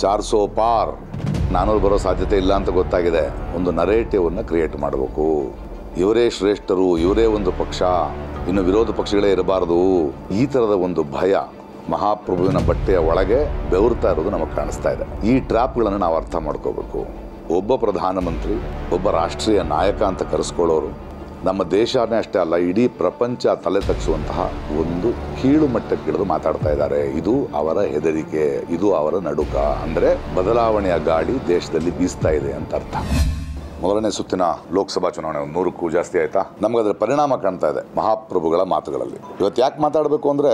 ಚಾರ್ so ಪಾರ್. ನಾನೂರು ಬರೋ ಸಾಧ್ಯತೆ ಇಲ್ಲ ಅಂತ ಗೊತ್ತಾಗಿದೆ. ಒಂದು ನರೇಟಿವನ್ನು ಕ್ರಿಯೇಟ್ ಮಾಡಬೇಕು. ಇವರೇ ಶ್ರೇಷ್ಠರು, ಇವರೇ ಒಂದು ಪಕ್ಷ. ಇನ್ನು ವಿರೋಧ ಪಕ್ಷಗಳೇ ಇರಬಾರದು. ಈ ಥರದ ಒಂದು ಭಯ ಮಹಾಪ್ರಭುವಿನ ಬಟ್ಟೆಯ ಒಳಗೆ ಬೆವರ್ತಾ ಇರೋದು ನಮಗೆ ಕಾಣಿಸ್ತಾ ಇದೆ. ಈ ಟ್ರ್ಯಾಪ್ಗಳನ್ನು ನಾವು ಅರ್ಥ ಮಾಡ್ಕೋಬೇಕು. ಒಬ್ಬ ಪ್ರಧಾನಮಂತ್ರಿ, ಒಬ್ಬ ರಾಷ್ಟ್ರೀಯ ನಾಯಕ ಅಂತ ಕರೆಸ್ಕೊಳ್ಳೋರು ನಮ್ಮ ದೇಶನೇ ಅಷ್ಟೇ ಅಲ್ಲ, ಇಡೀ ಪ್ರಪಂಚ ತಲೆ ತಗ್ಸುವಂತಹ ಒಂದು ಕೀಳು ಮಟ್ಟಕ್ಕಿಳಿದು ಮಾತಾಡ್ತಾ ಇದ್ದಾರೆ. ಇದು ಅವರ ಹೆದರಿಕೆ, ಇದು ಅವರ ನಡುಕ. ಅಂದರೆ ಬದಲಾವಣೆಯ ಗಾಳಿ ದೇಶದಲ್ಲಿ ಬೀಸ್ತಾ ಇದೆ ಅಂತ ಅರ್ಥ. ಮೊದಲನೇ ಸುತ್ತಿನ ಲೋಕಸಭಾ ಚುನಾವಣೆ ಒಂದು ನೂರಕ್ಕೂ ಜಾಸ್ತಿ ಆಯ್ತಾ? ನಮ್ಗೆ ಅದರ ಪರಿಣಾಮ ಕಾಣ್ತಾ ಇದೆ ಮಹಾಪ್ರಭುಗಳ ಮಾತುಗಳಲ್ಲಿ. ಇವತ್ತು ಯಾಕೆ ಮಾತಾಡಬೇಕು ಅಂದ್ರೆ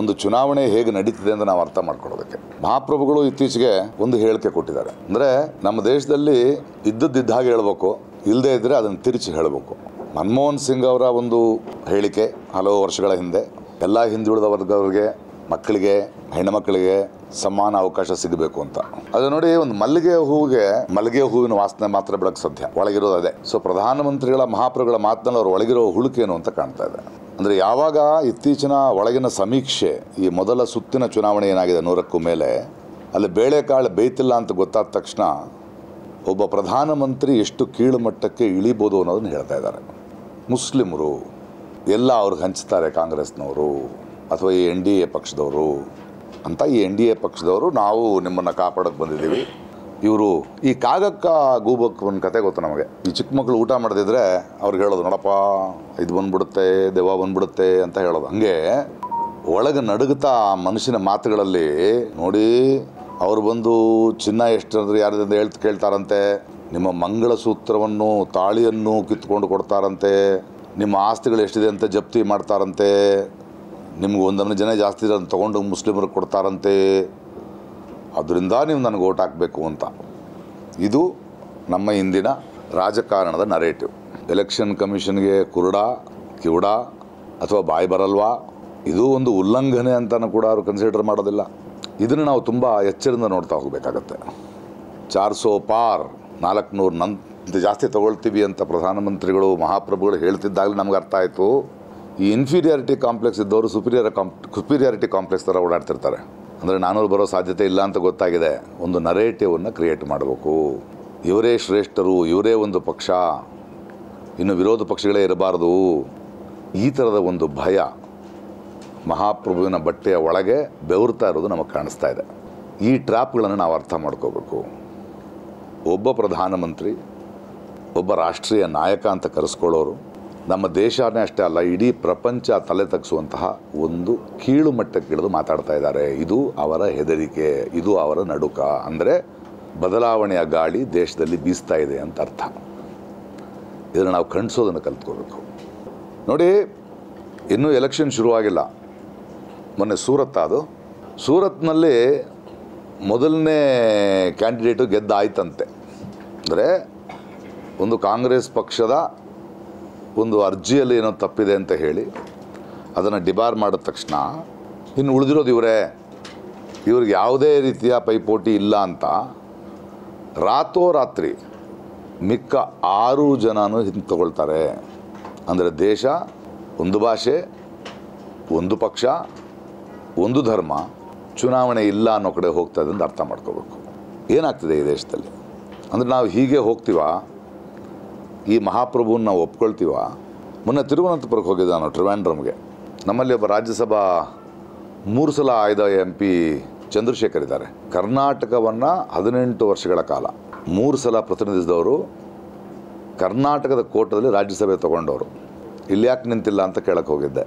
ಒಂದು ಚುನಾವಣೆ ಹೇಗೆ ನಡೀತಿದೆ ಅಂತ ನಾವು ಅರ್ಥ ಮಾಡ್ಕೊಳ್ಳೋದಕ್ಕೆ. ಮಹಾಪ್ರಭುಗಳು ಇತ್ತೀಚೆಗೆ ಒಂದು ಹೇಳಿಕೆ ಕೊಟ್ಟಿದ್ದಾರೆ. ಅಂದ್ರೆ ನಮ್ಮ ದೇಶದಲ್ಲಿ ಇದ್ದದ್ದಿದ್ದ ಹಾಗೆ ಹೇಳ್ಬೇಕು ಇಲ್ಲದೇ ಇದ್ದರೆ ಅದನ್ನು ತಿರುಚಿ ಹೇಳಬೇಕು. ಮನಮೋಹನ್ ಸಿಂಗ್ ಅವರ ಒಂದು ಹೇಳಿಕೆ ಹಲವು ವರ್ಷಗಳ ಹಿಂದೆ, ಎಲ್ಲ ಹಿಂದುಳಿದ ವರ್ಗದವರಿಗೆ, ಮಕ್ಕಳಿಗೆ, ಹೆಣ್ಣು ಮಕ್ಕಳಿಗೆ ಸಮಾನ ಅವಕಾಶ ಸಿಗಬೇಕು ಅಂತ. ಅದು ನೋಡಿ ಒಂದು ಮಲ್ಲಿಗೆ ಹೂವಿಗೆ, ಮಲ್ಲಿಗೆ ಹೂವಿನ ವಾಸನೆ ಮಾತ್ರ ಬೆಳಕು ಸಾಧ್ಯ. ಒಳಗಿರೋದು ಅದೇ. ಸೊ ಪ್ರಧಾನಮಂತ್ರಿಗಳ ಮಹಾಪ್ರಭುಗಳ ಮಾತನಲ್ಲಿ ಅವ್ರು ಒಳಗಿರೋ ಹುಳುಕೇನು ಅಂತ ಕಾಣ್ತಾ ಇದೆ. ಅಂದ್ರೆ ಯಾವಾಗ ಇತ್ತೀಚಿನ ಒಳಗಿನ ಸಮೀಕ್ಷೆ ಈ ಮೊದಲ ಸುತ್ತಿನ ಚುನಾವಣೆ ಏನಾಗಿದೆ ನೂರಕ್ಕೂ ಮೇಲೆ, ಅಲ್ಲಿ ಬೇಳೆಕಾಳು ಬೇಯ್ತಿಲ್ಲ ಅಂತ ಗೊತ್ತಾದ ತಕ್ಷಣ ಒಬ್ಬ ಪ್ರಧಾನಮಂತ್ರಿ ಎಷ್ಟು ಕೀಳು ಮಟ್ಟಕ್ಕೆ ಇಳಿಬೋದು ಅನ್ನೋದನ್ನು ಹೇಳ್ತಾ ಇದ್ದಾರೆ. ಮುಸ್ಲಿಮರು, ಎಲ್ಲ ಅವ್ರಿಗೆ ಹಂಚ್ತಾರೆ ಕಾಂಗ್ರೆಸ್ನವರು ಅಥವಾ ಈ ಎನ್ ಡಿ ಎ ಪಕ್ಷದವರು ಅಂತ ಈ ಎನ್ ಡಿ ಎ ಪಕ್ಷದವರು ನಾವು ನಿಮ್ಮನ್ನು ಕಾಪಾಡೋಕ್ಕೆ ಬಂದಿದ್ದೀವಿ. ಇವರು ಈ ಕಾಗಕ್ಕ ಗೂಬಕ್ಕೆ ಒಂದು ಕತೆ ಗೊತ್ತು ನಮಗೆ. ಈ ಚಿಕ್ಕ ಮಕ್ಕಳು ಊಟ ಮಾಡದಿದ್ರೆ ಅವ್ರಿಗೆ ಹೇಳೋದು, ನೋಡಪ್ಪ, ಇದು ಬಂದ್ಬಿಡುತ್ತೆ, ದೆವ್ವ ಬಂದ್ಬಿಡುತ್ತೆ ಅಂತ ಹೇಳೋದು. ಹಂಗೆ ಒಳಗೆ ನಡುಗುತ್ತಾ ಮನುಷ್ಯನ ಮಾತುಗಳಲ್ಲಿ ನೋಡಿ, ಅವ್ರು ಬಂದು ಚಿನ್ನ ಎಷ್ಟು ಯಾರಿಂದ ಹೇಳ್ತು ಕೇಳ್ತಾರಂತೆ. ನಿಮ್ಮ ಮಂಗಳಸೂತ್ರವನ್ನು ತಾಳಿಯನ್ನು ಕಿತ್ಕೊಂಡು ಕೊಡ್ತಾರಂತೆ, ನಿಮ್ಮ ಆಸ್ತಿಗಳು ಎಷ್ಟಿದೆ ಅಂತ ಜಪ್ತಿ ಮಾಡ್ತಾರಂತೆ, ನಿಮ್ಗೆ ಒಂದನ್ನು ಜನ ಜಾಸ್ತಿ ಅದನ್ನು ತೊಗೊಂಡು ಮುಸ್ಲಿಮರಿಗೆ ಕೊಡ್ತಾರಂತೆ, ಅದರಿಂದ ನೀವು ನನಗೆ ಓಟ್ ಹಾಕಬೇಕು ಅಂತ. ಇದು ನಮ್ಮ ಇಂದಿನ ರಾಜಕಾರಣದ ನರೇಟಿವ್ ಎಲೆಕ್ಷನ್ ಕಮಿಷನ್ಗೆ ಕುರುಡ, ಕಿವುಡ ಅಥವಾ ಬಾಯಿ ಬರಲ್ವಾ, ಇದು ಒಂದು ಉಲ್ಲಂಘನೆ ಅಂತಲೂ ಕೂಡ ಅವರು ಕನ್ಸಿಡರ್ ಮಾಡೋದಿಲ್ಲ. ಇದನ್ನು ನಾವು ತುಂಬ ಎಚ್ಚರಿಂದ ನೋಡ್ತಾ ಹೋಗಬೇಕಾಗತ್ತೆ. ಚಾರ್ ಸೋ ಪಾರ್. ನಾಲ್ಕುನೂರು ನಂತ ಜಾಸ್ತಿ ತಗೊಳ್ತೀವಿ ಅಂತ ಪ್ರಧಾನಮಂತ್ರಿಗಳು, ಮಹಾಪ್ರಭುಗಳು ಹೇಳ್ತಿದ್ದಾಗಲೇ ನಮ್ಗೆ ಅರ್ಥ ಆಯಿತು. ಈ ಇನ್ಫೀರಿಯಾರಿಟಿ ಕಾಂಪ್ಲೆಕ್ಸ್ ಇದ್ದವರು ಸುಪೀರಿಯರ್ ಕಾಂಪ್ ಸುಪೀರಿಯಾರಿಟಿ ಕಾಂಪ್ಲೆಕ್ಸ್ ಥರ ಓಡಾಡ್ತಿರ್ತಾರೆ. ಅಂದರೆ ನಾನೂರು ಬರೋ ಸಾಧ್ಯತೆ ಇಲ್ಲ ಅಂತ ಗೊತ್ತಾಗಿದೆ. ಒಂದು ನರೇಟಿವನ್ನು ಕ್ರಿಯೇಟ್ ಮಾಡಬೇಕು. ಇವರೇ ಶ್ರೇಷ್ಠರು, ಇವರೇ ಒಂದು ಪಕ್ಷ. ಇನ್ನು ವಿರೋಧ ಪಕ್ಷಗಳೇ ಇರಬಾರದು. ಈ ಥರದ ಒಂದು ಭಯ ಮಹಾಪ್ರಭುವಿನ ಬಟ್ಟೆಯ ಒಳಗೆ ಬೆವರ್ತಾ ಇರೋದು ನಮಗೆ ಕಾಣಿಸ್ತಾ ಇದೆ. ಈ ಟ್ರ್ಯಾಪ್ಗಳನ್ನು ನಾವು ಅರ್ಥ ಮಾಡ್ಕೋಬೇಕು. ಒಬ್ಬ ಪ್ರಧಾನಮಂತ್ರಿ, ಒಬ್ಬ ರಾಷ್ಟ್ರೀಯ ನಾಯಕ ಅಂತ ಕರೆಸ್ಕೊಳ್ಳೋರು, ನಮ್ಮ ದೇಶನೇ ಅಷ್ಟೇ ಅಲ್ಲ, ಇಡೀ ಪ್ರಪಂಚ ತಲೆ ತಗ್ಸುವಂತಹ ಒಂದು ಕೀಳು ಮಟ್ಟಕ್ಕಿಳಿದು ಮಾತಾಡ್ತಾ ಇದ್ದಾರೆ. ಇದು ಅವರ ಹೆದರಿಕೆ, ಇದು ಅವರ ನಡುಕ. ಅಂದರೆ ಬದಲಾವಣೆಯ ಗಾಳಿ ದೇಶದಲ್ಲಿ ಬೀಸ್ತಾ ಇದೆ ಅಂತ ಅರ್ಥ. ಇದನ್ನು ನಾವು ಖಂಡಿಸೋದನ್ನು ಕಲ್ತ್ಕೋಬೇಕು. ನೋಡಿ, ಇನ್ನೂ ಎಲೆಕ್ಷನ್ ಶುರುವಾಗಿಲ್ಲ. ಮೊನ್ನೆ ಸೂರತ್ ಅದು ಸೂರತ್ನಲ್ಲಿ ಮೊದಲನೇ ಕ್ಯಾಂಡಿಡೇಟು ಗೆದ್ದಾಯ್ತಂತೆ. ಅಂದರೆ ಒಂದು ಕಾಂಗ್ರೆಸ್ ಪಕ್ಷದ ಒಂದು ಅರ್ಜಿಯಲ್ಲಿ ಏನೋ ತಪ್ಪಿದೆ ಅಂತ ಹೇಳಿ ಅದನ್ನು ಡಿಬಾರ್ ಮಾಡಿದ ತಕ್ಷಣ ಇನ್ನು ಉಳಿದಿರೋದು ಇವರೇ. ಇವ್ರಿಗೆ ಯಾವುದೇ ರೀತಿಯ ಪೈಪೋಟಿ ಇಲ್ಲ ಅಂತ ರಾತ್ರೋರಾತ್ರಿ ಮಿಕ್ಕ ಆರು ಜನನೂ ಹಿಂದೆ ತಗೊಳ್ತಾರೆ. ಅಂದರೆ ದೇಶ, ಒಂದು ಭಾಷೆ, ಒಂದು ಪಕ್ಷ, ಒಂದು ಧರ್ಮ. ಚುನಾವಣೆ ಇಲ್ಲ ಅನ್ನೋ ಕಡೆ ಹೋಗ್ತಾ ಇದೆ ಅಂತ ಅರ್ಥ ಮಾಡ್ಕೋಬೇಕು. ಏನಾಗ್ತದೆ ಈ ದೇಶದಲ್ಲಿ? ಅಂದರೆ ನಾವು ಹೀಗೆ ಹೋಗ್ತೀವ? ಈ ಮಹಾಪ್ರಭುವನ್ನ ನಾವು ಒಪ್ಕೊಳ್ತೀವ? ಮೊನ್ನೆ ತಿರುವನಂತಪುರಕ್ಕೆ ಹೋಗಿದ್ದೆ ನಾನು ಟ್ರಿವ್ಯಾಂಡ್ರಮ್ಗೆ ನಮ್ಮಲ್ಲಿ ಒಬ್ಬ ರಾಜ್ಯಸಭಾ ಮೂರು ಸಲ ಆಯ್ದ ಎಂ ಪಿ ಚಂದ್ರಶೇಖರ್ ಇದ್ದಾರೆ. ಕರ್ನಾಟಕವನ್ನು ಹದಿನೆಂಟು ವರ್ಷಗಳ ಕಾಲ, ಮೂರು ಸಲ ಪ್ರತಿನಿಧಿಸಿದವರು ಕರ್ನಾಟಕದ ಕೋಟದಲ್ಲಿ ರಾಜ್ಯಸಭೆ ತಗೊಂಡವರು. ಇಲ್ಲಿ ಯಾಕೆ ನಿಂತಿಲ್ಲ ಅಂತ ಕೇಳಕ್ಕೆ ಹೋಗಿದ್ದೆ.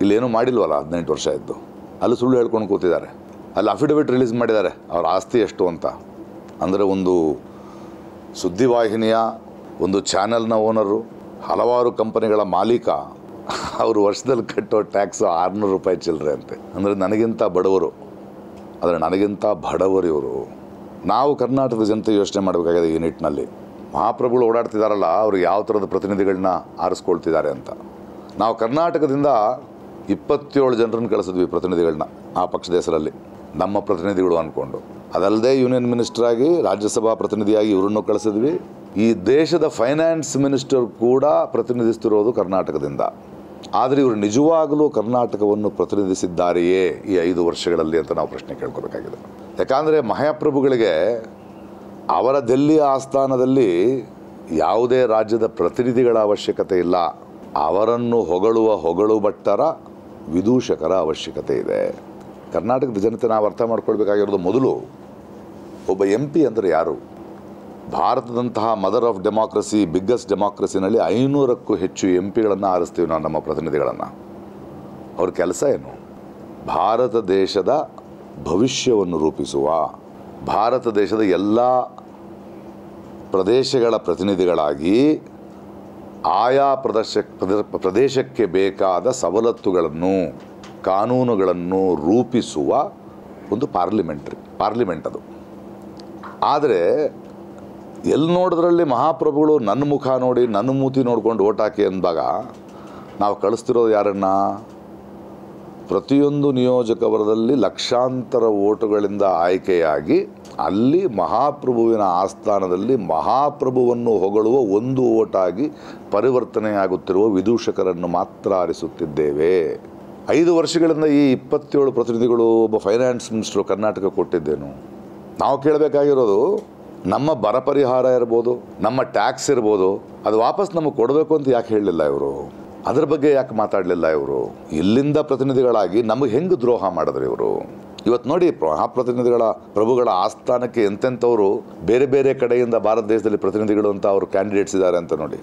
ಇಲ್ಲೇನೂ ಮಾಡಿಲ್ವಲ್ಲ ಹದಿನೆಂಟು ವರ್ಷ ಇದ್ದು ಅಲ್ಲಿ ಸುಳ್ಳು ಹೇಳ್ಕೊಂಡು ಕೂತಿದ್ದಾರೆ. ಅಲ್ಲಿ ಅಫಿಡವಿಟ್ ರಿಲೀಸ್ ಮಾಡಿದ್ದಾರೆ. ಅವ್ರ ಆಸ್ತಿ ಎಷ್ಟು ಅಂತ. ಅಂದರೆ ಒಂದು ಸುದ್ದಿವಾಹಿನಿಯ ಒಂದು ಚಾನೆಲ್ನ ಓನರು, ಹಲವಾರು ಕಂಪನಿಗಳ ಮಾಲೀಕ, ಅವರು ವರ್ಷದಲ್ಲಿ ಕಟ್ಟೋ ಟ್ಯಾಕ್ಸು ಆರುನೂರು ರೂಪಾಯಿ ಚಿಲ್ಲರೆ ಅಂತೆ. ಅಂದರೆ ನನಗಿಂತ ಬಡವರು. ಆದರೆ ನನಗಿಂತ ಬಡವರು ಇವರು. ನಾವು ಕರ್ನಾಟಕದ ಜನತೆ ಯೋಚನೆ ಮಾಡಬೇಕಾಗಿದೆ ಈ ನಿಟ್ಟಿನಲ್ಲಿ. ಮಹಾಪ್ರಭುಗಳು ಓಡಾಡ್ತಿದಾರಲ್ಲ, ಅವರು ಯಾವ ಥರದ ಪ್ರತಿನಿಧಿಗಳನ್ನ ಆರಿಸ್ಕೊಳ್ತಿದ್ದಾರೆ ಅಂತ. ನಾವು ಕರ್ನಾಟಕದಿಂದ ಇಪ್ಪತ್ತೇಳು ಜನರನ್ನು ಕಳಿಸಿದ್ವಿ ಪ್ರತಿನಿಧಿಗಳನ್ನ ಆ ಪಕ್ಷದ ಹೆಸರಲ್ಲಿ. ನಮ್ಮ ಪ್ರತಿನಿಧಿಗಳು ಅಂದ್ಕೊಂಡು. ಅದಲ್ಲದೆ ಯೂನಿಯನ್ ಮಿನಿಸ್ಟರ್ ಆಗಿ, ರಾಜ್ಯಸಭಾ ಪ್ರತಿನಿಧಿಯಾಗಿ ಇವರನ್ನು ಕಳಿಸಿದ್ವಿ. ಈ ದೇಶದ ಫೈನಾನ್ಸ್ ಮಿನಿಸ್ಟರ್ ಕೂಡ ಪ್ರತಿನಿಧಿಸ್ತಿರೋದು ಕರ್ನಾಟಕದಿಂದ. ಆದರೆ ಇವರು ನಿಜವಾಗಲೂ ಕರ್ನಾಟಕವನ್ನು ಪ್ರತಿನಿಧಿಸಿದ್ದಾರೆಯೇ ಈ ಐದು ವರ್ಷಗಳಲ್ಲಿ ಅಂತ ನಾವು ಪ್ರಶ್ನೆ ಕೇಳ್ಕೋಬೇಕಾಗಿದೆ ಯಾಕಂದರೆ ಮಹಾಪ್ರಭುಗಳಿಗೆ ಅವರ ದೆಲ್ಲಿ ಆಸ್ಥಾನದಲ್ಲಿ ಯಾವುದೇ ರಾಜ್ಯದ ಪ್ರತಿನಿಧಿಗಳ ಅವಶ್ಯಕತೆ ಇಲ್ಲ. ಅವರನ್ನು ಹೊಗಳುವ ಹೊಗಳು ಭಟ್ಟರ ವಿದೂಷಕರ ಅವಶ್ಯಕತೆ ಇದೆ. ಕರ್ನಾಟಕದ ಜನತೆ ನಾವು ಅರ್ಥ ಮಾಡ್ಕೊಳ್ಬೇಕಾಗಿರೋದು ಮೊದಲು ಒಬ್ಬ ಎಂ ಪಿ ಅಂದರೆ ಯಾರು? ಭಾರತದಂತಹ ಮದರ್ ಆಫ್ ಡೆಮಾಕ್ರಸಿ ಬಿಗ್ಗೆಸ್ಟ್ ಡೆಮಾಕ್ರಸಿನಲ್ಲಿ ಐನೂರಕ್ಕೂ ಹೆಚ್ಚು ಎಂ ಪಿಗಳನ್ನು ಆರಿಸ್ತೀವಿ ನಾವು ನಮ್ಮ ಪ್ರತಿನಿಧಿಗಳನ್ನು. ಅವ್ರ ಕೆಲಸ ಏನು? ಭಾರತ ದೇಶದ ಭವಿಷ್ಯವನ್ನು ರೂಪಿಸುವ, ಭಾರತ ದೇಶದ ಎಲ್ಲ ಪ್ರದೇಶಗಳ ಪ್ರತಿನಿಧಿಗಳಾಗಿ ಆಯಾ ಪ್ರದೇಶ ಪ್ರದೇ- ಪ್ರದೇಶಕ್ಕೆ ಬೇಕಾದ ಸವಲತ್ತುಗಳನ್ನು, ಕಾನೂನುಗಳನ್ನು ರೂಪಿಸುವ ಒಂದು ಪಾರ್ಲಿಮೆಂಟ್ರಿ ಪಾರ್ಲಿಮೆಂಟ್ ಅದು ಆದರೆ ಎಲ್ಲಿ ನೋಡಿದ್ರಲ್ಲಿ ಮಹಾಪ್ರಭುಗಳು ನನ್ನ ಮುಖ ನೋಡಿ ನನ್ನ ಮೂತಿ ನೋಡ್ಕೊಂಡು ಓಟ್ ಅಂದಾಗ ನಾವು ಕಳಿಸ್ತಿರೋದು ಯಾರನ್ನ? ಪ್ರತಿಯೊಂದು ನಿಯೋಜಕ ವರ್ಗದಲ್ಲಿ ಲಕ್ಷಾಂತರ ಓಟುಗಳಿಂದ ಆಯ್ಕೆಯಾಗಿ ಅಲ್ಲಿ ಮಹಾಪ್ರಭುವಿನ ಆಸ್ಥಾನದಲ್ಲಿ ಮಹಾಪ್ರಭುವನ್ನು ಹೊಗಳುವ ಒಂದು ಓಟಾಗಿ ಪರಿವರ್ತನೆಯಾಗುತ್ತಿರುವ ವಿದೂಷಕರನ್ನು ಮಾತ್ರ ಆರಿಸುತ್ತಿದ್ದೇವೆ. ಐದು ವರ್ಷಗಳಿಂದ ಈ ಇಪ್ಪತ್ತೇಳು ಪ್ರತಿನಿಧಿಗಳು ಒಬ್ಬ ಫೈನಾನ್ಸ್ ಮಿನಿಸ್ಟ್ರು ಕರ್ನಾಟಕ ಕೊಟ್ಟಿದ್ದೇನು. ನಾವು ಕೇಳಬೇಕಾಗಿರೋದು, ನಮ್ಮ ಬರ ಪರಿಹಾರ ಇರ್ಬೋದು, ನಮ್ಮ ಟ್ಯಾಕ್ಸ್ ಇರ್ಬೋದು, ಅದು ವಾಪಸ್ ನಮಗೆ ಕೊಡಬೇಕು ಅಂತ ಯಾಕೆ ಹೇಳಲಿಲ್ಲ ಇವರು? ಅದ್ರ ಬಗ್ಗೆ ಯಾಕೆ ಮಾತಾಡಲಿಲ್ಲ ಇವರು? ಇಲ್ಲಿಂದ ಪ್ರತಿನಿಧಿಗಳಾಗಿ ನಮಗೆ ಹೆಂಗೆ ದ್ರೋಹ ಮಾಡಿದ್ರು ಇವರು? ಇವತ್ತು ನೋಡಿ ಮಹಾಪ್ರತಿನಿಧಿಗಳ ಪ್ರಭುಗಳ ಆಸ್ಥಾನಕ್ಕೆ ಎಂತೆಂಥವರು ಬೇರೆ ಬೇರೆ ಕಡೆಯಿಂದ ಭಾರತ ದೇಶದಲ್ಲಿ ಪ್ರತಿನಿಧಿಗಳು ಅಂತ ಅವರು ಕ್ಯಾಂಡಿಡೇಟ್ಸ್ ಇದ್ದಾರೆ ಅಂತ ನೋಡಿ.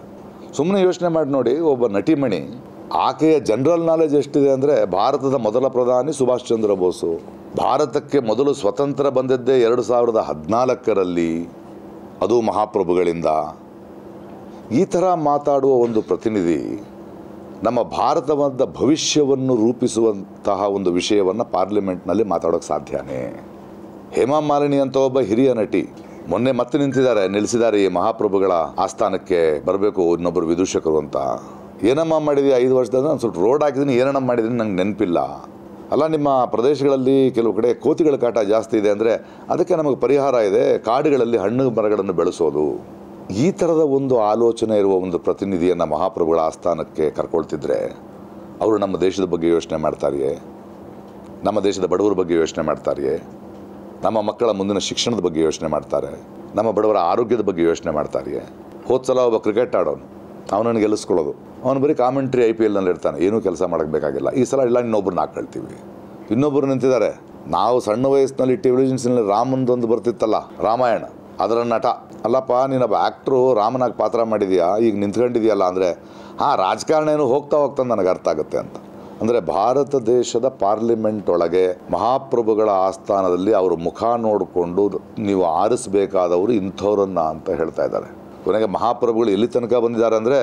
ಸುಮ್ಮನೆ ಯೋಚನೆ ಮಾಡಿ ನೋಡಿ, ಒಬ್ಬ ನಟಿಮಣಿ, ಆಕೆಯ ಜನರಲ್ ನಾಲೆಜ್ ಎಷ್ಟಿದೆ ಅಂದರೆ ಭಾರತದ ಮೊದಲ ಪ್ರಧಾನಿ ಸುಭಾಷ್ ಚಂದ್ರ ಬೋಸು. ಭಾರತಕ್ಕೆ ಮೊದಲು ಸ್ವತಂತ್ರ ಬಂದದ್ದೇ ಎರಡು ಸಾವಿರದ ಹದಿನಾಲ್ಕರಲ್ಲಿ ಅದು ಮಹಾಪ್ರಭುಗಳಿಂದ. ಈ ಥರ ಮಾತಾಡುವ ಒಂದು ಪ್ರತಿನಿಧಿ ನಮ್ಮ ಭಾರತದ ಭವಿಷ್ಯವನ್ನು ರೂಪಿಸುವಂತಹ ಒಂದು ವಿಷಯವನ್ನು ಪಾರ್ಲಿಮೆಂಟ್ನಲ್ಲಿ ಮಾತಾಡೋಕ್ಕೆ ಸಾಧ್ಯನೇ. ಹೇಮಾ ಮಾಲಿನಿ ಅಂತ ಒಬ್ಬ ಹಿರಿಯ ನಟಿ ಮೊನ್ನೆ ಮತ್ತೆ ನಿಂತಿದ್ದಾರೆ, ನಿಲ್ಲಿಸಿದ್ದಾರೆ ಈ ಮಹಾಪ್ರಭುಗಳ ಆಸ್ಥಾನಕ್ಕೆ ಬರಬೇಕು ಇನ್ನೊಬ್ಬರು ವಿದೂಷಕರು ಅಂತ. ಏನಮ್ಮ ಮಾಡಿದ್ವಿ ಐದು ವರ್ಷದಾಗ ನಾನು ಸ್ವಲ್ಪ ರೋಡ್ ಹಾಕಿದ್ದೀನಿ ಏನಮ್ಮ ಮಾಡಿದ್ದೀನಿ ನಂಗೆ ನೆನಪಿಲ್ಲ. ಅಲ್ಲ, ನಿಮ್ಮ ಪ್ರದೇಶಗಳಲ್ಲಿ ಕೆಲವು ಕಡೆ ಕೋತಿಗಳ ಕಾಟ ಜಾಸ್ತಿ ಇದೆ ಅಂದರೆ ಅದಕ್ಕೆ ನಮಗೆ ಪರಿಹಾರ ಇದೆ, ಕಾಡುಗಳಲ್ಲಿ ಹಣ್ಣು ಮರಗಳನ್ನು ಬೆಳೆಸೋದು. ಈ ಥರದ ಒಂದು ಆಲೋಚನೆ ಇರುವ ಒಂದು ಪ್ರತಿನಿಧಿಯನ್ನು ಮಹಾಪ್ರಭುಗಳ ಆಸ್ಥಾನಕ್ಕೆ ಕರ್ಕೊಳ್ತಿದ್ರೆ ಅವರು ನಮ್ಮ ದೇಶದ ಬಗ್ಗೆ ಯೋಚನೆ ಮಾಡ್ತಾರೆಯೇ? ನಮ್ಮ ದೇಶದ ಬಡವರ ಬಗ್ಗೆ ಯೋಚನೆ ಮಾಡ್ತಾರೆಯೇ? ನಮ್ಮ ಮಕ್ಕಳ ಮುಂದಿನ ಶಿಕ್ಷಣದ ಬಗ್ಗೆ ಯೋಚನೆ ಮಾಡ್ತಾರೆ? ನಮ್ಮ ಬಡವರ ಆರೋಗ್ಯದ ಬಗ್ಗೆ ಯೋಚನೆ ಮಾಡ್ತಾರೆಯೇ? ಹೋದ ಸಲ ಒಬ್ಬ ಕ್ರಿಕೆಟ್ ಆಡೋನು, ಅವನನ್ನು ಗೆಲ್ಲಿಸ್ಕೊಳ್ಳೋದು. ಅವನು ಬರೀ ಕಾಮೆಂಟ್ರಿ ಐ ಪಿ ಎಲ್ನಲ್ಲಿ ಇರ್ತಾನೆ, ಏನೂ ಕೆಲಸ ಮಾಡೋಕ್ಕೆ ಬೇಕಾಗಿಲ್ಲ. ಈ ಸಲ ಇಲ್ಲ ಇನ್ನೊಬ್ಬರನ್ನ ಹಾಕೊಳ್ತೀವಿ ಇನ್ನೊಬ್ಬರು ನಿಂತಿದ್ದಾರೆ. ನಾವು ಸಣ್ಣ ವಯಸ್ಸಿನಲ್ಲಿ ಟೆಲಿವಿಷನ್ಸ್ನಲ್ಲಿ ರಾಮನದೊಂದು ಬರ್ತಿತ್ತಲ್ಲ, ರಾಮಾಯಣ. ಅದರ ನಟ. ಅಲ್ಲಪ್ಪ ನೀನೊಬ್ಬ ಆ್ಯಕ್ಟ್ರು ರಾಮನಾಗಿ ಪಾತ್ರ ಮಾಡಿದೀಯಾ? ಈಗ ನಿಂತ್ಕೊಂಡಿದೆಯಲ್ಲ ಅಂದರೆ, ಹಾಂ, ರಾಜಕಾರಣ ಏನು ಹೋಗ್ತಾ ಹೋಗ್ತಾ ನನಗೆ ಅರ್ಥ ಆಗುತ್ತೆ ಅಂತ. ಅಂದರೆ ಭಾರತ ದೇಶದ ಪಾರ್ಲಿಮೆಂಟ್ ಒಳಗೆ ಮಹಾಪ್ರಭುಗಳ ಆಸ್ಥಾನದಲ್ಲಿ ಅವರು ಮುಖ ನೋಡಿಕೊಂಡು ನೀವು ಆರಿಸಬೇಕಾದವರು ಇಂಥವ್ರನ್ನ ಅಂತ ಹೇಳ್ತಾ ಇದ್ದಾರೆ. ಕೊನೆಗೆ ಮಹಾಪ್ರಭುಗಳು ಎಲ್ಲಿ ತನಕ ಬಂದಿದ್ದಾರೆ ಅಂದರೆ,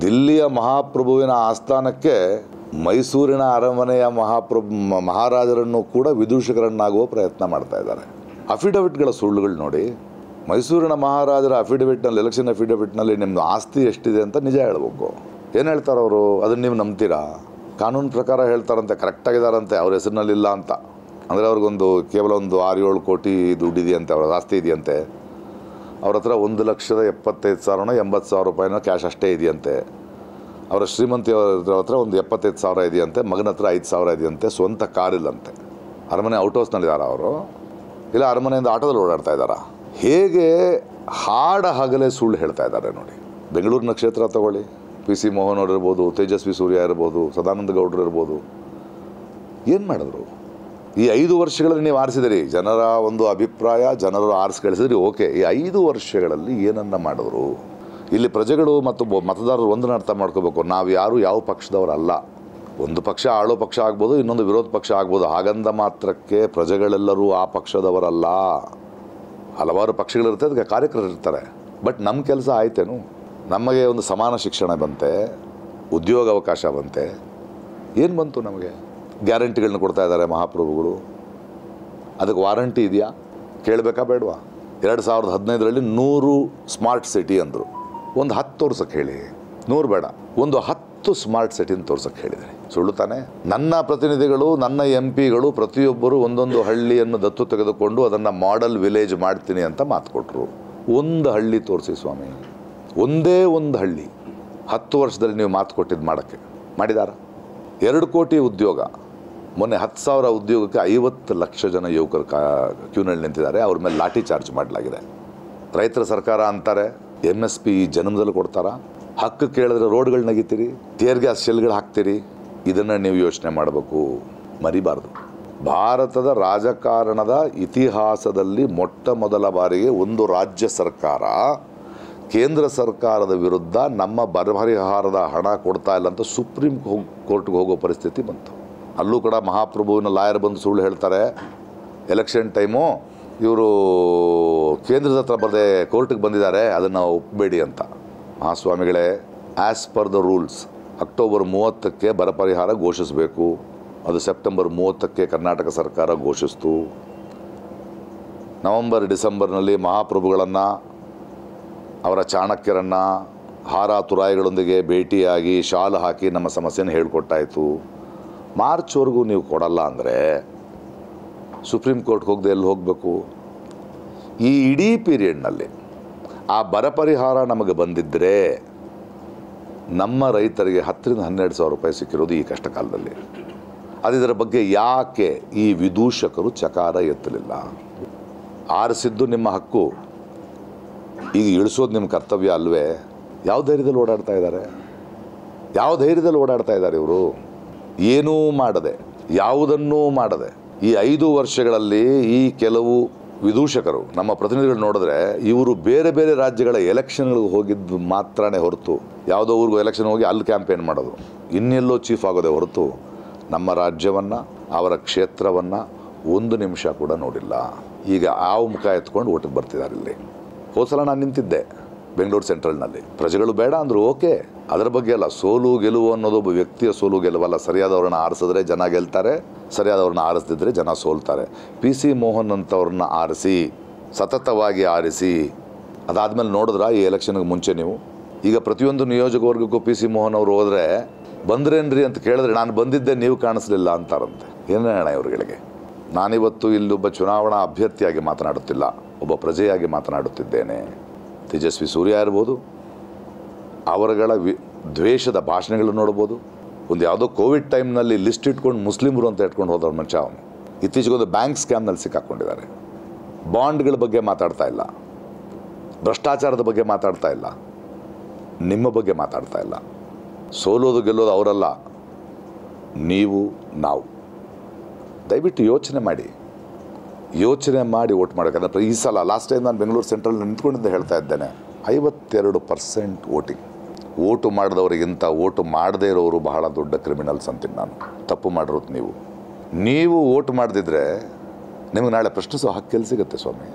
ದಿಲ್ಲಿಯ ಮಹಾಪ್ರಭುವಿನ ಆಸ್ಥಾನಕ್ಕೆ ಮೈಸೂರಿನ ಅರಮನೆಯ ಮಹಾಪ್ರಭು, ಮಹಾರಾಜರನ್ನು ಕೂಡ ವಿದೂಷಕರನ್ನಾಗುವ ಪ್ರಯತ್ನ ಮಾಡ್ತಾ ಇದ್ದಾರೆ. ಅಫಿಡವಿಟ್ಗಳ ಸುಳ್ಳುಗಳು ನೋಡಿ. ಮೈಸೂರಿನ ಮಹಾರಾಜರ ಅಫಿಡವಿಟ್ನಲ್ಲಿ ಎಲೆಕ್ಷನ್ ಅಫಿಡವಿಟ್ನಲ್ಲಿ ನಿಮ್ಮದು ಆಸ್ತಿ ಎಷ್ಟಿದೆ ಅಂತ ನಿಜ ಹೇಳ್ಬೇಕು. ಏನು ಹೇಳ್ತಾರೆ ಅವರು? ಅದನ್ನು ನೀವು ನಂಬ್ತೀರಾ? ಕಾನೂನು ಪ್ರಕಾರ ಹೇಳ್ತಾರಂತೆ ಕರೆಕ್ಟಾಗಿದ್ದಾರಂತೆ ಅವ್ರ ಹೆಸರಿನಲ್ಲಿ ಇಲ್ಲ ಅಂತ. ಅಂದರೆ ಅವ್ರಿಗೊಂದು ಕೇವಲ ಒಂದು ಆರು ಏಳು ಕೋಟಿ ದುಡ್ಡಿದೆಯಂತೆ ಅವ್ರ ಆಸ್ತಿ ಇದೆಯಂತೆ. ಅವ್ರ ಹತ್ರ ಒಂದು ಲಕ್ಷದ ಎಪ್ಪತ್ತೈದು ಸಾವಿರನೋ ಎಂಬತ್ತು ಸಾವಿರ ರೂಪಾಯಿನೋ ಕ್ಯಾಶ್ ಅಷ್ಟೇ ಇದೆಯಂತೆ. ಅವರ ಶ್ರೀಮಂತಿ ಅವ್ರ ಹತ್ರ ಒಂದು ಎಪ್ಪತ್ತೈದು ಸಾವಿರ ಇದೆಯಂತೆ, ಮಗನ ಹತ್ರ ಐದು ಸಾವಿರ ಇದೆಯಂತೆ, ಸ್ವಂತ ಕಾರಿಲ್ಲಂತೆ. ಅರಮನೆ ಔಟ್ ಹೌಸ್ನಲ್ಲಿದ್ದಾರೆ ಅವರು? ಇಲ್ಲ, ಅರಮನೆಯಿಂದ ಆಟೋದಲ್ಲಿ ಓಡಾಡ್ತಾ ಇದ್ದಾರಾ? ಹೇಗೆ ಹಾಡ ಹಗಲೇ ಸುಳ್ಳು ಹೇಳ್ತಾ ಇದ್ದಾರೆ ನೋಡಿ. ಬೆಂಗಳೂರು ನಕ್ಷತ್ರ ತಗೊಳ್ಳಿ. ಪಿ ಸಿ ಮೋಹನ್ ಅವರು ಇರ್ಬೋದು, ತೇಜಸ್ವಿ ಸೂರ್ಯ ಇರ್ಬೋದು, ಸದಾನಂದ ಗೌಡರು ಇರ್ಬೋದು. ಏನು ಮಾಡಿದ್ರು? ಈ ಐದು ವರ್ಷಗಳಲ್ಲಿ ನೀವು ಆರಿಸಿದಿರಿ. ಜನರ ಒಂದು ಅಭಿಪ್ರಾಯ, ಜನರು ಆರಿಸಿ ಕಳಿಸಿದ್ರಿ ಓಕೆ. ಈ ಐದು ವರ್ಷಗಳಲ್ಲಿ ಏನನ್ನ ಮಾಡಿದ್ರು? ಇಲ್ಲಿ ಪ್ರಜೆಗಳು ಮತ್ತು ಮತದಾರರು ಒಂದನ್ನು ಅರ್ಥ ಮಾಡ್ಕೋಬೇಕು. ನಾವು ಯಾರು ಯಾವ ಪಕ್ಷದವರಲ್ಲ. ಒಂದು ಪಕ್ಷ ಆಳೋ ಪಕ್ಷ ಆಗ್ಬೋದು, ಇನ್ನೊಂದು ವಿರೋಧ ಪಕ್ಷ ಆಗ್ಬೋದು. ಹಾಗಂದ ಮಾತ್ರಕ್ಕೆ ಪ್ರಜೆಗಳೆಲ್ಲರೂ ಆ ಪಕ್ಷದವರಲ್ಲ. ಹಲವಾರು ಪಕ್ಷಗಳಿರುತ್ತೆ, ಅದಕ್ಕೆ ಕಾರ್ಯಕರ್ತರು ಇರ್ತಾರೆ. ಬಟ್ ನಮ್ಮ ಕೆಲಸ ಆಯ್ತೇನು? ನಮಗೆ ಒಂದು ಸಮಾನ ಶಿಕ್ಷಣ ಬಂತೆ, ಉದ್ಯೋಗ ಅವಕಾಶ ಬಂತೆ. ಏನು ಬಂತು ನಮಗೆ? ಗ್ಯಾರಂಟಿಗಳನ್ನ ಕೊಡ್ತಾ ಇದ್ದಾರೆ ಮಹಾಪ್ರಭುಗಳು. ಅದಕ್ಕೆ ವಾರಂಟಿ ಇದೆಯಾ? ಕೇಳಬೇಕಾ ಬೇಡವಾ? ಎರಡು ಸಾವಿರದ ಹದಿನೈದರಲ್ಲಿ ನೂರು ಸ್ಮಾರ್ಟ್ ಸಿಟಿ ಅಂದರು. ಒಂದು ಹತ್ತು ತೋರ್ಸಕ್ಕೆ ಹೇಳಿ. ನೂರು ಬೇಡ. ಒಂದು ಹತ್ತು ಸ್ಮಾರ್ಟ್ ಸಿಟಿನ ತೋರ್ಸಕ್ಕೆ ಹೇಳಿದರೆ ಸುಳ್ಳು ತಾನೆ ನನ್ನ ಪ್ರತಿನಿಧಿಗಳು, ನನ್ನ ಎಂ ಪಿಗಳು ಪ್ರತಿಯೊಬ್ಬರು ಒಂದೊಂದು ಹಳ್ಳಿಯನ್ನು ದತ್ತು ತೆಗೆದುಕೊಂಡು ಅದನ್ನು ಮಾಡೆಲ್ ವಿಲೇಜ್ ಮಾಡ್ತೀನಿ ಅಂತ ಮಾತು ಕೊಟ್ಟರು ಒಂದು ಹಳ್ಳಿ ತೋರಿಸಿ ಸ್ವಾಮಿ. ಒಂದೇ ಒಂದು ಹಳ್ಳಿ. ಹತ್ತು ವರ್ಷದಲ್ಲಿ ನೀವು ಮಾತು ಕೊಟ್ಟಿದ್ದು ಮಾಡೋಕ್ಕೆ. ಮಾಡಿದಾರ? ಎರಡು ಕೋಟಿ ಉದ್ಯೋಗ. ಮೊನ್ನೆ ಹತ್ತು ಸಾವಿರ ಉದ್ಯೋಗಕ್ಕೆ ಐವತ್ತು ಲಕ್ಷ ಜನ ಯುವಕರು ಕಾ, ಕ್ಯೂನಲ್ಲಿ ನಿಂತಿದ್ದಾರೆ. ಅವ್ರ ಮೇಲೆ ಲಾಠಿ ಚಾರ್ಜ್ ಮಾಡಲಾಗಿದೆ. ರೈತರ ಸರ್ಕಾರ ಅಂತಾರೆ ಎಂ ಎಸ್ ಪಿ ಜನ್ಮದಲ್ಲಿ ಕೊಡ್ತಾರಾ? ಹಕ್ಕು ಕೇಳಿದ್ರೆ ರೋಡ್ಗಳು ನಗಿತೀರಿ ಟೇರ್ ಗ್ಯಾಸ್ ಶೆಲ್ಗಳು ಹಾಕ್ತೀರಿ ಇದನ್ನು ನೀವು ಯೋಚನೆ ಮಾಡಬೇಕು. ಮರಿಬಾರ್ದು. ಭಾರತದ ರಾಜಕಾರಣದ ಇತಿಹಾಸದಲ್ಲಿ ಮೊಟ್ಟ ಮೊದಲ ಬಾರಿಗೆ ಒಂದು ರಾಜ್ಯ ಸರ್ಕಾರ, ಕೇಂದ್ರ ಸರ್ಕಾರದ ವಿರುದ್ಧ ನಮ್ಮ ಬರಪರಿಹಾರದ ಹಣ ಕೊಡ್ತಾ ಇಲ್ಲ ಅಂತ ಸುಪ್ರೀಂ ಕೋರ್ಟ್ಗೆ ಹೋಗೋ ಪರಿಸ್ಥಿತಿ ಬಂತು. ಅಲ್ಲೂ ಕೂಡ ಮಹಾಪ್ರಭುವಿನ ಲಾಯರ್ ಬಂದು ಸುಳ್ಳು ಹೇಳ್ತಾರೆ. ಎಲೆಕ್ಷನ್ ಟೈಮು ಇವರು ಕೇಂದ್ರದ ಹತ್ರ ಬರದೆ ಕೋರ್ಟಿಗೆ ಬಂದಿದ್ದಾರೆ, ಅದನ್ನು ಒಪ್ಪಬೇಡಿ ಅಂತ. ಮಹಾಸ್ವಾಮಿಗಳೇ as per the rules October ಮೂವತ್ತಕ್ಕೆ ಬರ ಪರಿಹಾರ ಘೋಷಿಸಬೇಕು. ಅದು ಸೆಪ್ಟೆಂಬರ್ ಮೂವತ್ತಕ್ಕೆ ಕರ್ನಾಟಕ ಸರ್ಕಾರ ಘೋಷಿಸ್ತು. ನವೆಂಬರ್, ಡಿಸೆಂಬರ್ನಲ್ಲಿ ಮಹಾಪ್ರಭುಗಳನ್ನು, ಅವರ ಚಾಣಕ್ಯರನ್ನು, ಹಾರ ತುರಾಯಿಗಳೊಂದಿಗೆ ಭೇಟಿಯಾಗಿ ಶಾಲು ಹಾಕಿ ನಮ್ಮ ಸಮಸ್ಯೆನ ಹೇಳ್ಕೊಟ್ಟಾಯಿತು. ಮಾರ್ಚ್ವರೆಗೂ ನೀವು ಕೊಡಲ್ಲ ಅಂದರೆ ಸುಪ್ರೀಂ ಕೋರ್ಟ್ಗೆ ಹೋಗದೆ ಎಲ್ಲಿ ಹೋಗಬೇಕು? ಈ ಇಡೀ ಪೀರಿಯಡ್ನಲ್ಲಿ ಆ ಬರ ಪರಿಹಾರ ನಮಗೆ ಬಂದಿದ್ದರೆ ನಮ್ಮ ರೈತರಿಗೆ ಹತ್ತರಿಂದ ಹನ್ನೆರಡು ಸಾವಿರ ರೂಪಾಯಿ ಸಿಕ್ಕಿರೋದು ಈ ಕಷ್ಟ ಕಾಲದಲ್ಲಿ ಅದಿದರ ಬಗ್ಗೆ ಯಾಕೆ ಈ ವಿದೂಷಕರು ಚಕಾರ ಎತ್ತಲಿಲ್ಲ? ಆರಿಸಿದ್ದು ನಿಮ್ಮ ಹಕ್ಕು. ಈಗ ಇಳಿಸೋದು ನಿಮ್ಮ ಕರ್ತವ್ಯ ಅಲ್ವೇ? ಯಾವ ಧೈರ್ಯದಲ್ಲಿ ಓಡಾಡ್ತಾ ಇದ್ದಾರೆ? ಯಾವ ಧೈರ್ಯದಲ್ಲಿ ಓಡಾಡ್ತಾ ಇದ್ದಾರೆ ಇವರು? ಏನೂ ಮಾಡದೆ, ಯಾವುದನ್ನೂ ಮಾಡದೆ ಈ ಐದು ವರ್ಷಗಳಲ್ಲಿ ಈ ಕೆಲವು ವಿದೂಷಕರು, ನಮ್ಮ ಪ್ರತಿನಿಧಿಗಳು ನೋಡಿದ್ರೆ ಇವರು ಬೇರೆ ಬೇರೆ ರಾಜ್ಯಗಳ ಎಲೆಕ್ಷನ್ಗಳಿಗೆ ಹೋಗಿದ್ದು ಮಾತ್ರನೇ ಹೊರತು, ಯಾವುದೋ ಊರಿಗೂ ಎಲೆಕ್ಷನ್ ಹೋಗಿ ಅಲ್ಲಿ ಕ್ಯಾಂಪೇನ್ ಮಾಡೋದು. ಇನ್ನೆಲ್ಲೋ ಚೀಫ್ ಆಗೋದೇ ಹೊರತು ನಮ್ಮ ರಾಜ್ಯವನ್ನು, ಅವರ ಕ್ಷೇತ್ರವನ್ನು ಒಂದು ನಿಮಿಷ ಕೂಡ ನೋಡಿಲ್ಲ. ಈಗ ಆ ಮುಖ ಎತ್ಕೊಂಡು ಓಟಿಗೆ ಬರ್ತಿದ್ದಾರೆ ಇಲ್ಲಿ. ಹೋದ ಸಲ ನಾನು ನಿಂತಿದ್ದೆ ಬೆಂಗಳೂರು ಸೆಂಟ್ರಲ್ನಲ್ಲಿ. ಪ್ರಜೆಗಳು ಬೇಡ ಅಂದರು ಓಕೆ. ಅದರ ಬಗ್ಗೆ ಅಲ್ಲ, ಸೋಲು ಗೆಲುವು ಅನ್ನೋದು ಒಬ್ಬ ವ್ಯಕ್ತಿಯ ಸೋಲು ಗೆಲುವಲ್ಲ. ಸರಿಯಾದವ್ರನ್ನ ಆರಿಸಿದ್ರೆ ಜನ ಗೆಲ್ತಾರೆ, ಸರಿಯಾದವ್ರನ್ನ ಆರಿಸ್ದಿದ್ರೆ ಜನ ಸೋಲ್ತಾರೆ. ಪಿ ಸಿ ಮೋಹನ್ ಅಂತವ್ರನ್ನ ಆರಿಸಿ, ಸತತವಾಗಿ ಆರಿಸಿ, ಅದಾದಮೇಲೆ ನೋಡಿದ್ರ ಈ ಎಲೆಕ್ಷನ್ಗೆ ಮುಂಚೆ ನೀವು? ಈಗ ಪ್ರತಿಯೊಂದು ನಿಯೋಜಕವರ್ಗಕ್ಕೂ ಪಿ ಸಿ ಮೋಹನ್ ಅವರು ಹೋದರೆ, ಬಂದ್ರೇನ್ರಿ ಅಂತ ಕೇಳಿದ್ರೆ ನಾನು ಬಂದಿದ್ದೆ ನೀವು ಕಾಣಿಸ್ಲಿಲ್ಲ ಅಂತಾರಂತೆ. ಅಣ್ಣ ಇವ್ರುಗಳಿಗೆ? ನಾನಿವತ್ತು ಇಲ್ಲೊಬ್ಬ ಚುನಾವಣಾ ಅಭ್ಯರ್ಥಿಯಾಗಿ ಮಾತನಾಡುತ್ತಿಲ್ಲ, ಒಬ್ಬ ಪ್ರಜೆಯಾಗಿ ಮಾತನಾಡುತ್ತಿದ್ದೇನೆ. ತೇಜಸ್ವಿ ಸೂರ್ಯ ಇರ್ಬೋದು ಅವರುಗಳ ವಿ, ದ್ವೇಷದ ಭಾಷಣಗಳು ನೋಡ್ಬೋದು. ಒಂದು ಯಾವುದೋ ಕೋವಿಡ್ ಟೈಮ್ನಲ್ಲಿ ಲಿಸ್ಟ್ ಇಟ್ಕೊಂಡು ಮುಸ್ಲಿಮರು ಅಂತ ಇಟ್ಕೊಂಡು ಹೋದವ್ರ ಮನುಷ್ಯ ಅವನು. ಇತ್ತೀಚೆಗೊಂದು ಬ್ಯಾಂಕ್ ಸ್ಕ್ಯಾಮ್ನಲ್ಲಿ ಸಿಕ್ಕಾಕೊಂಡಿದ್ದಾರೆ. ಬಾಂಡ್ಗಳ ಬಗ್ಗೆ ಮಾತಾಡ್ತಾ ಇಲ್ಲ. ಭ್ರಷ್ಟಾಚಾರದ ಬಗ್ಗೆ ಮಾತಾಡ್ತಾ ಇಲ್ಲ. ನಿಮ್ಮ ಬಗ್ಗೆ ಮಾತಾಡ್ತಾ ಇಲ್ಲ. ಸೋಲೋದು ಗೆಲ್ಲೋದು ಅವರಲ್ಲ. ನೀವು, ನಾವು. ದಯವಿಟ್ಟು ಯೋಚನೆ ಮಾಡಿ. ಯೋಚನೆ ಮಾಡಿ ವೋಟ್ ಮಾಡಬೇಕಂದ್ರೆ ಈ ಸಲ ಲಾಸ್ಟ್ ಟೈಮ್ ನಾನು ಬೆಂಗಳೂರು ಸೆಂಟ್ರಲ್ ನಿಂತ್ಕೊಂಡಿದ್ದೆ ಹೇಳ್ತಾ ಇದ್ದೇನೆ. ಐವತ್ತೆರಡು ಪರ್ಸೆಂಟ್ ವೋಟಿಂಗ್. ವೋಟು ಮಾಡಿದವರಿಗಿಂತ ಓಟು ಮಾಡದೇ ಇರೋರು ಬಹಳ ದೊಡ್ಡ ಕ್ರಿಮಿನಲ್ಸ್ ಅಂತೀನಿ ನಾನು. ತಪ್ಪು ಮಾಡಿರೋದು ನೀವು. ನೀವು ವೋಟ್ ಮಾಡದಿದ್ರೆ ನಿಮಗೆ ನಾಳೆ ಪ್ರಶ್ನಿಸೋ ಹಕ್ಕೆಲ್ಲಿ ಸಿಗುತ್ತೆ ಸ್ವಾಮಿ.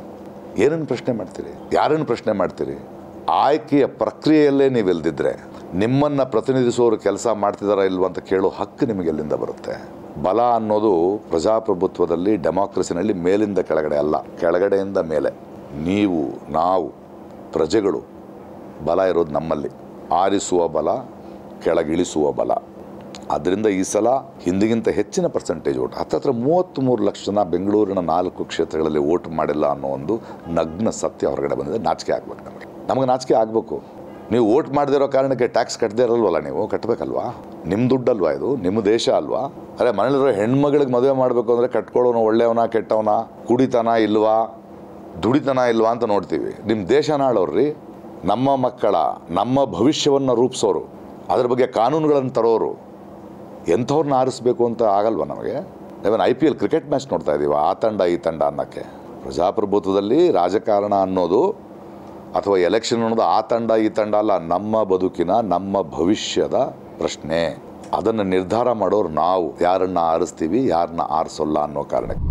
ಏನೇನು ಪ್ರಶ್ನೆ ಮಾಡ್ತೀರಿ? ಯಾರೇನು ಪ್ರಶ್ನೆ ಮಾಡ್ತೀರಿ? ಆಯ್ಕೆಯ ಪ್ರಕ್ರಿಯೆಯಲ್ಲೇ ನೀವು ಇಲ್ದಿದ್ರೆ ನಿಮ್ಮನ್ನು ಪ್ರತಿನಿಧಿಸೋರು ಕೆಲಸ ಮಾಡ್ತಿದಾರಾ ಇಲ್ವ ಅಂತ ಕೇಳೋ ಹಕ್ಕು ನಿಮಗೆ ಎಲ್ಲಿಂದ ಬರುತ್ತೆ? ಬಲ ಅನ್ನೋದು ಪ್ರಜಾಪ್ರಭುತ್ವದಲ್ಲಿ, ಡೆಮಾಕ್ರಸಿನಲ್ಲಿ ಮೇಲಿಂದ ಕೆಳಗಡೆ ಅಲ್ಲ, ಕೆಳಗಡೆಯಿಂದ ಮೇಲೆ. ನೀವು, ನಾವು, ಪ್ರಜೆಗಳು, ಬಲ ಇರೋದು ನಮ್ಮಲ್ಲಿ. ಆರಿಸುವ ಬಲ, ಕೆಳಗಿಳಿಸುವ ಬಲ. ಅದರಿಂದ ಈ ಸಲ ಹಿಂದಿಗಿಂತ ಹೆಚ್ಚಿನ ಪರ್ಸೆಂಟೇಜ್ ಓಟ್ ಹತ್ತತ್ರ ಮೂವತ್ತ್ಮೂರು ಲಕ್ಷ ಜನ ಬೆಂಗಳೂರಿನ ನಾಲ್ಕು ಕ್ಷೇತ್ರಗಳಲ್ಲಿ ಓಟ್ ಮಾಡಿಲ್ಲ ಅನ್ನೋ ಒಂದು ನಗ್ನ ಸತ್ಯ ಹೊರಗಡೆ ಬಂದಿದೆ. ನಾಚಿಕೆ ಆಗ್ಬೇಕು ನಮಗೆ. ನಮಗೆ ನಾಚಿಕೆ ಆಗಬೇಕು. ನೀವು ಓಟ್ ಮಾಡದಿರೋ ಕಾರಣಕ್ಕೆ ಟ್ಯಾಕ್ಸ್ ಕಟ್ಟದೇ ಇರಲ್ವಲ್ಲ ನೀವು? ಕಟ್ಟಬೇಕಲ್ವಾ ನಿಮ್ಮ ದುಡ್ಡಲ್ವಾ ಇದು? ನಿಮ್ಮ ದೇಶ ಅಲ್ವಾ? ಅರೆ ಮನೇಲಿರೋ ಹೆಣ್ಮಗಳಿಗೆ ಮದುವೆ ಮಾಡಬೇಕು ಅಂದರೆ ಕಟ್ಕೊಳ್ಳೋನು ಒಳ್ಳೆಯವನ, ಕೆಟ್ಟವನ? ಕುಡಿತನ ಇಲ್ವಾ? ದುಡಿತನ ಇಲ್ವಾ ಅಂತ ನೋಡ್ತೀವಿ. ನಿಮ್ಮ ದೇಶ ನಾಳೋರ್ರಿ. ನಮ್ಮ ಮಕ್ಕಳ, ನಮ್ಮ ಭವಿಷ್ಯವನ್ನು ರೂಪಿಸೋರು, ಅದ್ರ ಬಗ್ಗೆ ಕಾನೂನುಗಳನ್ನು ತರೋರು ಎಂಥವ್ರನ್ನ ಆರಿಸ್ಬೇಕು ಅಂತ ಆಗಲ್ವ ನಮಗೆ? Even I P L cricket match ನೋಡ್ತಾ ಇದ್ದೀವಿ ಆ ತಂಡ, ಈ ತಂಡ ಅನ್ನೋಕ್ಕೆ. ಪ್ರಜಾಪ್ರಭುತ್ವದಲ್ಲಿ ರಾಜಕಾರಣ ಅನ್ನೋದು, ಅಥವಾ ಎಲೆಕ್ಷನ್ ಅನ್ನೋದು ಆ ತಂಡ, ಈ ತಂಡ ಅಲ್ಲ, ನಮ್ಮ ಬದುಕಿನ, ನಮ್ಮ ಭವಿಷ್ಯದ ಪ್ರಶ್ನೆ. ಅದನ್ನು ನಿರ್ಧಾರ ಮಾಡೋರು ನಾವು, ಯಾರನ್ನ ಆರಿಸ್ತೀವಿ ಯಾರನ್ನ ಆರಿಸೋಲ್ಲ ಅನ್ನೋ ಕಾರಣಕ್ಕೆ.